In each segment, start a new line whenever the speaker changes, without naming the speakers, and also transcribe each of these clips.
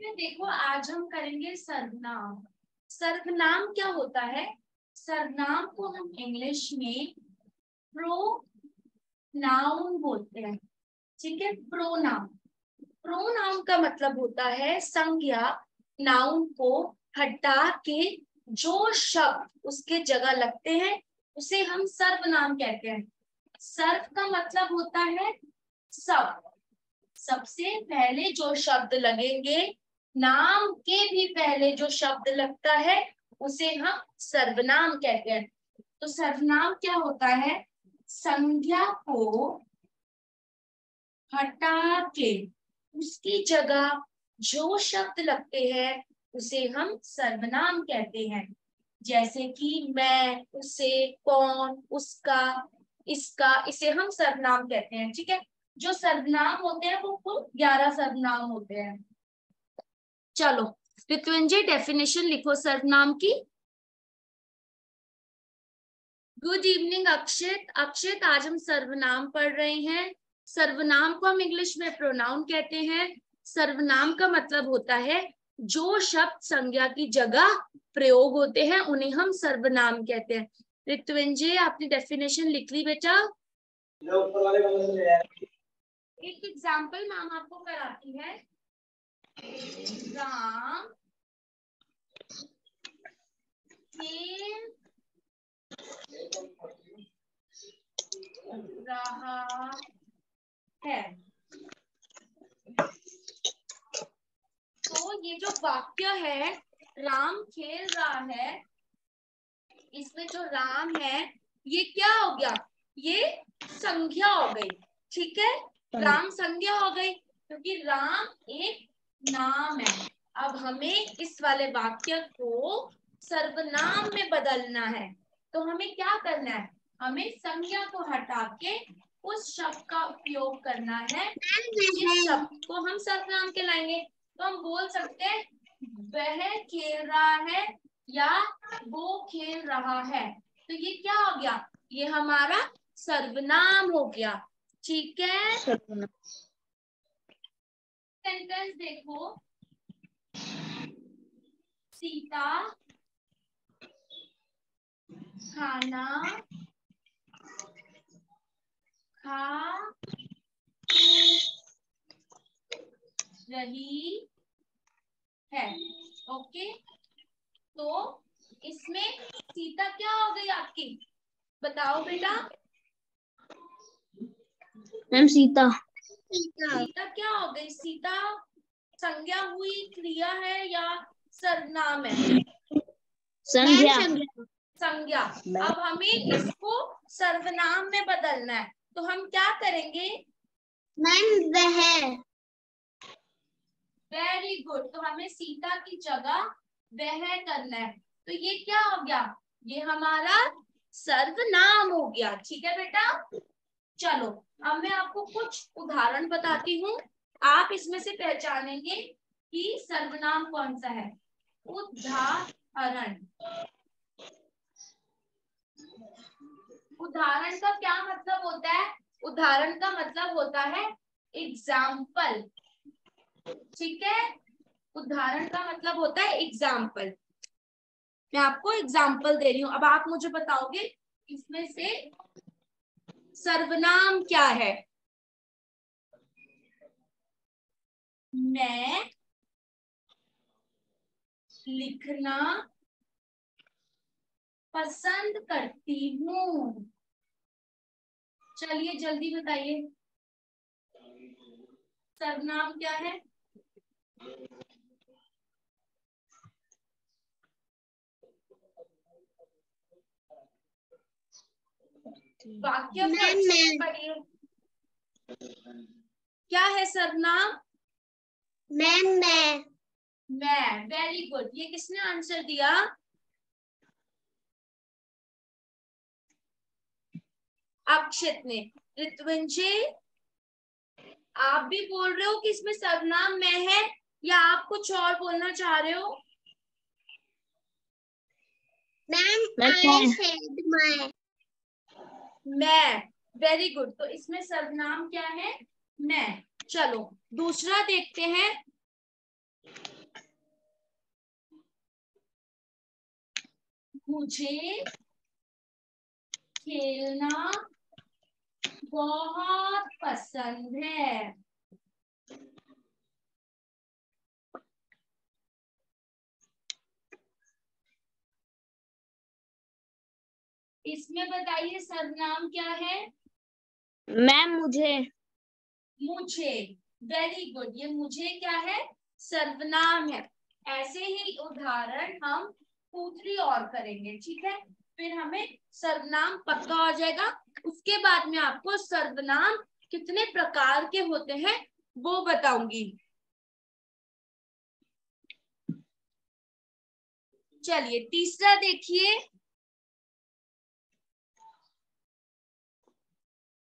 देखो, आज हम करेंगे सर्वनाम। सर्वनाम क्या होता है? सर्वनाम को हम इंग्लिश में प्रो नाउन बोलते हैं। ठीक है? प्रोनाउन। प्रोनाउन का मतलब होता है संज्ञा, नाउन को हटा के जो शब्द उसके जगह लगते हैं, उसे हम सर्वनाम कहते हैं। सर्व का मतलब होता है सब। सबसे पहले जो शब्द लगेंगे नाम के भी पहले जो शब्द लगता है, उसे हम सर्वनाम कहते हैं। तो सर्वनाम क्या होता है? संज्ञा को हटा के उसकी जगह जो शब्द लगते हैं, उसे हम सर्वनाम कहते हैं। जैसे कि मैं, उसे, कौन, उसका, इसका, इसे हम सर्वनाम कहते हैं, ठीक है? जो सर्वनाम होते हैं, वो कुल ग्यारह सर्वनाम होते हैं। चलो ऋतुंजय डेफिनेशन लिखो सर्वनाम की। गुड इवनिंग अक्षित। अक्षित आज हम सर्वनाम पढ़ रहे हैं। सर्वनाम को हम इंग्लिश में प्रोनाउन कहते हैं। सर्वनाम का मतलब होता है जो शब्द संज्ञा की जगह प्रयोग होते हैं उन्हें हम सर्वनाम कहते हैं। ऋतुंजय आपने डेफिनेशन लिख ली बेटा? एक एग्ज़ाम्पल मैम आपको कराती है। राम खेल रहा है। तो ये जो वाक्य है राम खेल रहा है इसमें जो राम है ये क्या हो गया? ये संज्ञा हो गई ठीक है। राम संज्ञा हो गई क्योंकि राम एक नाम है। अब हमें इस वाले वाक्य को सर्वनाम में बदलना है। तो हमें क्या करना है? हमें संज्ञा को हटा के उस शब्द का उपयोग करना है। जिस शब्द को हम सर्वनाम के लाएँगे तो हम बोल सकते हैं, वह खेल रहा है या वो खेल रहा है तो ये क्या हो गया? ये हमारा सर्वनाम हो गया। ठीक है? सेंटेंस देखो। सीता, खाना, खा, रही है। ओके? तो इसमें सीता क्या हो गई आपकी? बताओ बेटा।
मैम, सीता।
सीता। सीता क्या हो गई? सीता संज्ञा हुई क्रिया है या सर्वनाम है?
संज्ञा।
संज्ञा। अब हमें इसको सर्वनाम में बदलना है। तो हम क्या करेंगे?
मैम वह
वेरी गुड तो हमें सीता की जगह वह करना है। तो ये क्या हो गया? ये हमारा सर्वनाम हो गया। ठीक है बेटा? चलो, अब मैं आपको कुछ उदाहरण बताती हूँ। आप इसमें से पहचानेंगे कि सर्वनाम कौन सा है। उदाहरण। उदाहरण का क्या मतलब होता है? उदाहरण का मतलब होता है एग्ज़ाम्पल ठीक है? उदाहरण का मतलब होता है एग्ज़ाम्पल मैं आपको एग्ज़ाम्पल दे रही हूँ। अब आप मुझे बताओगे इसमें से सर्वनाम क्या है? मैं लिखना पसंद करती हूँ। चलिए जल्दी बताइए। सर्वनाम क्या है? वाक्य पढ़िए क्या है सर्वनाम
मैम मैं।
मैं। वेरी गुड ये किसने आंसर दिया? अक्षित ने। ऋतुंजय आप भी बोल रहे हो कि इसमें सर्वनाम मैं है या आप कुछ और बोलना चाह रहे हो?
मैम said my
मैं वेरी गुड तो इसमें सर्वनाम क्या है? मैं। चलो, दूसरा देखते हैं। मुझे खेलना बहुत पसंद है। इसमें बताइए सर्वनाम क्या है?
मैम मुझे।
मुझे। वेरी गुड ये मुझे क्या है? सर्वनाम है। ऐसे ही उदाहरण हम पूत्री और करेंगे ठीक है? फिर हमें सर्वनाम पक्का हो जाएगा। उसके बाद में आपको सर्वनाम कितने प्रकार के होते हैं वो बताऊँगी। चलिए तीसरा देखिए।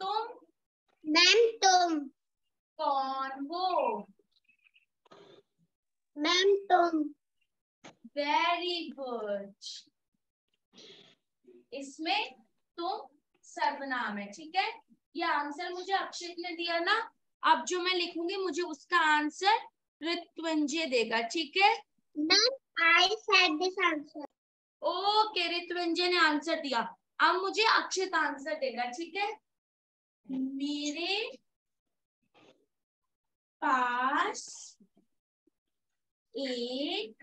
तुम?
मैम तुम।
कौन? हो
मैम तुम।
वेरी गुड इसमें तुम सर्वनाम है ठीक है? ये आंसर मुझे अक्षित ने दिया ना? अब जो मैं लिखूँगी मुझे उसका आंसर ऋत्विंजय देगा ठीक है?
Ma'am I said this answer
okay Ritvinjay ने आंसर दिया। अब मुझे अक्षित आंसर देगा ठीक है? मेरे पास एक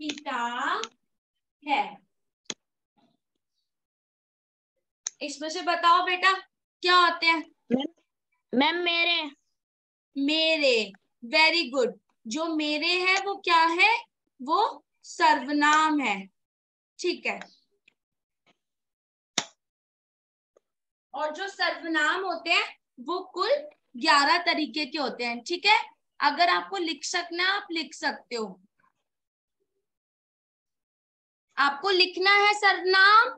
किताब है। इसमें से बताओ बेटा क्या होते हैं?
मैम मेरे।
मेरे वेरी गुड जो मेरे है वो क्या है? वो सर्वनाम है। ठीक है। और जो सर्वनाम होते हैं वो कुल ग्यारह तरीके के होते हैं। ठीक है? अगर आपको लिख सकना आप लिख सकते हो। आपको लिखना है सर्वनाम?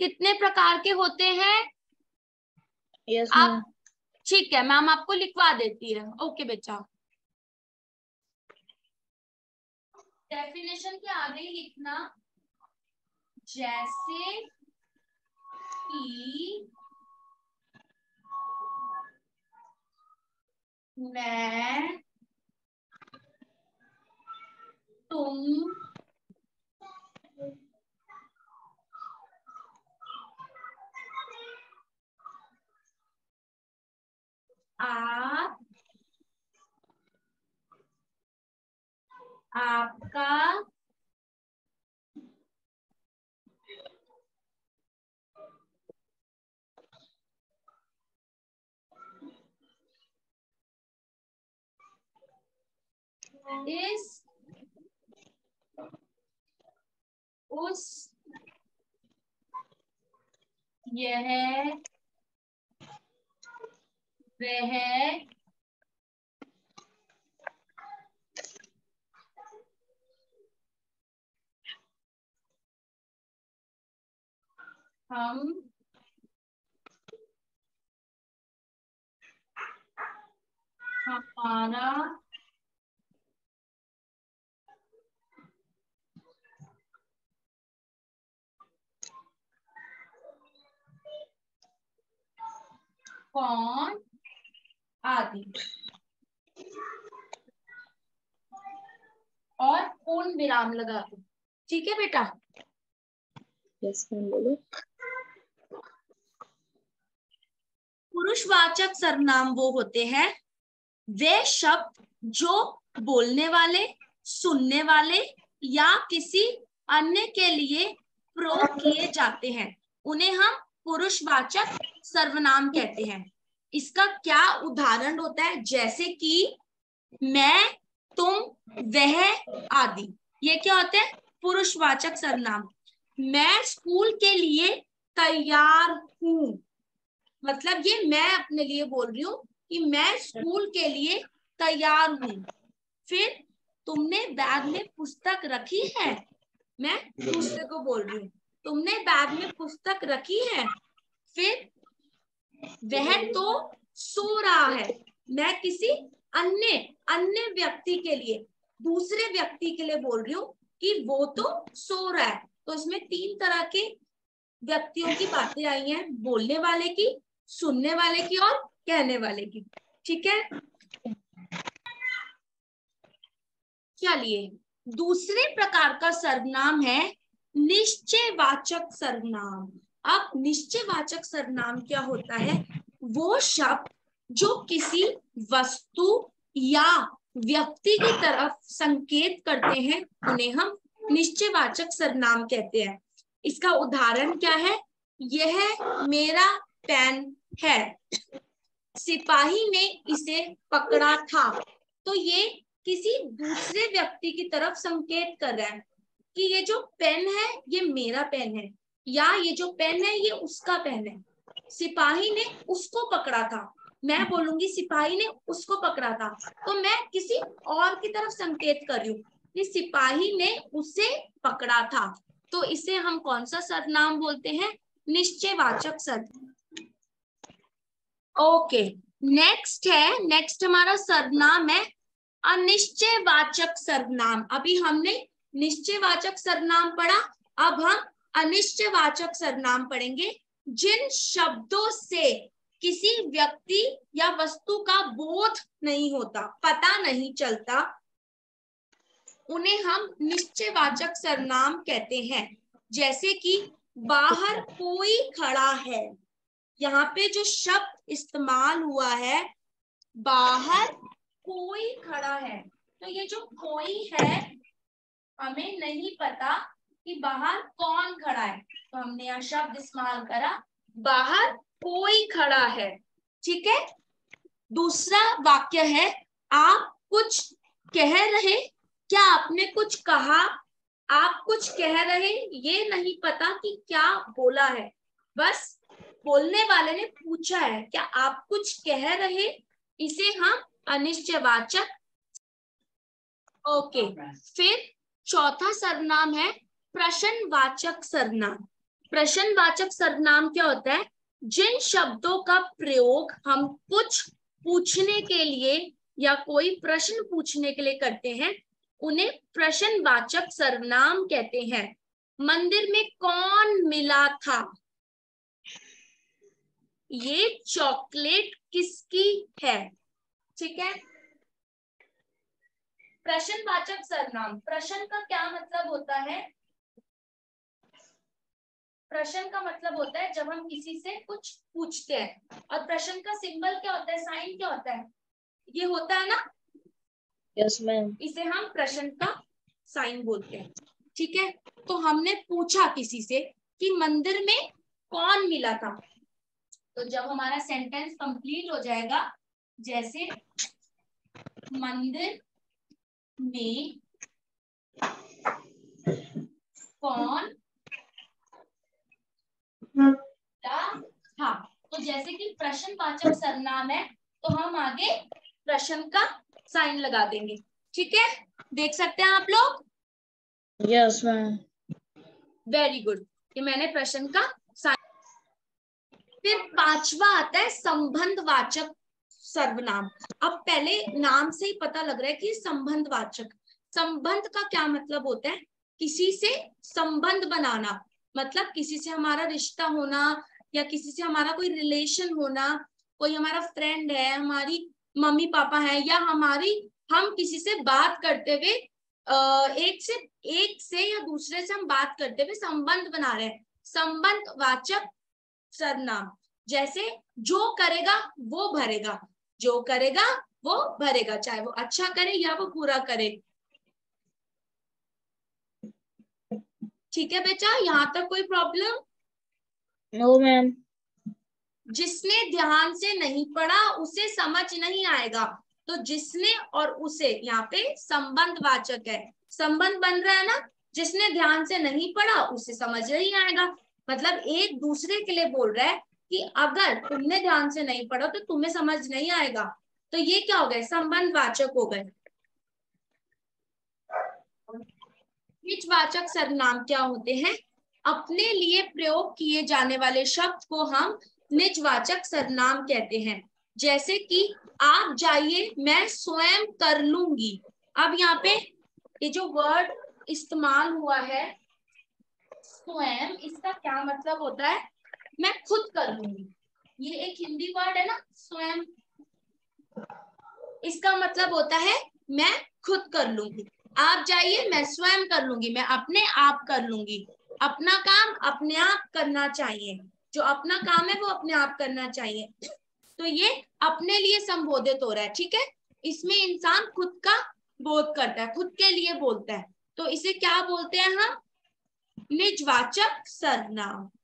कितने प्रकार के होते हैं?
यस
आप ठीक है मैम आपको लिखवा देती है। ओके बेटा। डेफिनेशन के आगे लिखना जैसे कि मैं तुम आप आपका इस उस यह वह हम हमारा कौन? आदि। और पूर्ण विराम लगा दो। ठीक है बेटा?
यस मैम बोलो।
पुरुषवाचक सर्वनाम वो होते हैं वे शब्द जो बोलने वाले सुनने वाले या किसी अन्य के लिए प्रयोग किए जाते हैं। उन्हें हम पुरुषवाचक सर्वनाम कहते हैं। इसका क्या उदाहरण होता है? जैसे कि मैं तुम वह आदि। ये क्या होते हैं? पुरुषवाचक सर्वनाम। मैं स्कूल के लिए तैयार हूँ। मतलब ये मैं अपने लिए बोल रही हूँ कि मैं स्कूल के लिए तैयार हूँ। फिर तुमने बैग में पुस्तक रखी है? मैं दूसरे को बोल रही हूँ। तुमने बैग में पुस्तक रखी है? फिर वह तो सो रहा है। मैं किसी अन्य अन्य व्यक्ति के लिए, दूसरे व्यक्ति के लिए बोल रही हूँ कि वो तो सो रहा है। तो इसमें तीन तरह के व्यक्तियों की बातें आई हैं, बोलने वाले की, सुनने वाले की और कहने वाले की। ठीक है? चलिए, दूसरे प्रकार का सर्वनाम है निश्चयवाचक सर्वनाम। अब निश्चयवाचक सर्वनाम क्या होता है? वो शब्द जो किसी वस्तु या व्यक्ति की तरफ़ संकेत करते हैं, उन्हें हम निश्चयवाचक सर्वनाम कहते हैं। इसका उदाहरण क्या है? यह मेरा पेन है। सिपाही ने इसे पकड़ा था। तो ये किसी दूसरे व्यक्ति की तरफ़ संकेत कर रहा है। कि ये जो पेन है, ये मेरा पेन है, या ये जो पेन है, ये उसका पेन है। सिपाही ने उसको पकड़ा था। मैं बोलूँगी, सिपाही ने उसको पकड़ा था। तो मैं किसी और की तरफ़ संकेत कर रही हूँ कि सिपाही ने उसे पकड़ा था। तो इसे हम कौन सा सर्वनाम बोलते हैं? निश्चयवाचक सर्वनाम ओके नेक्स्ट है। नेक्स्ट हमारा सर्वनाम है अनिश्चयवाचक सर्वनाम अभी हमने निश्चयवाचक सरनाम पढ़ा। अब हम अनिश्चयवाचक सरनाम पढ़ेंगे। जिन शब्दों से किसी व्यक्ति या वस्तु का बोध नहीं होता, पता नहीं चलता, उन्हें हम निश्चयवाचक सरनाम कहते हैं। जैसे कि बाहर कोई खड़ा है, यहाँ पे जो शब्द इस्तेमाल हुआ है, बाहर कोई खड़ा है। तो ये जो कोई है हमें नहीं पता कि बाहर कौन खड़ा है। तो हमने यहाँ शब्द इस्तेमाल करा बाहर कोई खड़ा है। ठीक है? दूसरा वाक्य है आप कुछ कह रहे क्या आपने कुछ कहा? आप कुछ कह रहे ये नहीं पता कि क्या बोला है। बस बोलने वाले ने पूछा है क्या आप कुछ कह रहे? इसे हम अनिश्चयवाचक। ओके फिर चौथा सर्वनाम है प्रश्नवाचक सर्वनाम प्रश्नवाचक सर्वनाम क्या होता है? जिन शब्दों का प्रयोग हम कुछ पूछने के लिए या कोई प्रश्न पूछने के लिए करते हैं, उन्हें प्रश्नवाचक सर्वनाम कहते हैं। मंदिर में कौन मिला था? ये चॉकलेट किसकी है? ठीक है? प्रश्नवाचक सर्वनाम प्रश्न का क्या मतलब होता है? प्रश्न का मतलब होता है जब हम किसी से कुछ पूछते हैं। और प्रश्न का सिंबल क्या होता है? साइन क्या होता है? ये होता है ना?
यस मैम
इसे हम प्रश्न का साइन बोलते हैं। ठीक है? तो हमने पूछा किसी से कि मंदिर में कौन मिला था? तो जब हमारा सेंटेंस कंप्लीट हो जाएगा जैसे मंदिर में कौन? था तो जैसे कि प्रश्न प्रश्नवाचक सरनाम है तो हम आगे प्रश्न का साइन लगा देंगे। ठीक है? देख सकते हैं आप लोग?
यस मैम
वेरी गुड ये मैंने प्रश्न का साइन फिर पांचवा आता है संबंधवाचक सर्वनाम। अब पहले नाम से ही पता लग रहा है कि संबंधवाचक। संबंध का क्या मतलब होता है? किसी से संबंध बनाना। मतलब किसी से हमारा रिश्ता होना या किसी से हमारा कोई रिलेशन होना। कोई हमारा फ्रेंड है, हमारी मम्मी पापा है या हमारी, हम किसी से बात करते हुए एक से एक से या दूसरे से हम बात करते हुए संबंध बना रहे हैं। संबंध वाचक सर्वनाम। जैसे जो करेगा, वो भरेगा। जो करेगा वो भरेगा चाहे वो अच्छा करे या वो बुरा करे। ठीक है बेटा? यहाँ तक कोई प्रॉब्लम
नो मैम
जिसने ध्यान से नहीं पढ़ा उसे समझ नहीं आएगा। तो जिसने और उसे यहाँ पे संबंध वाचक है। संबंध बन रहा है ना? जिसने ध्यान से नहीं पढ़ा उसे समझ नहीं आएगा। मतलब एक दूसरे के लिए बोल रहा है कि अगर तुमने ध्यान से नहीं पढ़ा तो तुम्हें समझ नहीं आएगा। तो ये क्या हो गए? संबंध वाचक हो गए। वाचक सर्वनाम क्या होते हैं? अपने लिए प्रयोग किए जाने वाले शब्द को हम निजवाचक सरनाम कहते हैं। जैसे कि, आप जाइए, मैं स्वयं कर लूँगी। अब यहाँ पे ये जो वर्ड इस्तेमाल हुआ है, स्वयं इसका क्या मतलब होता है? मैं खुद कर लूँगी ये एक हिंदी वर्ड है ना, स्वयं। इसका मतलब होता है, मैं खुद कर लूँगी। आप जाइए, मैं स्वयं कर लूँगी, मैं अपने आप कर लूँगी। अपना काम अपने आप करना चाहिए। जो अपना काम है, वो अपने आप करना चाहिए। तो ये अपने लिए संबोधित हो रहा है, ठीक है? इसमें इंसान खुद का बोध करता है, खुद के लिए बोलता है। तो इसे क्या बोलते हैं हम? निजवाचक सर्वनाम।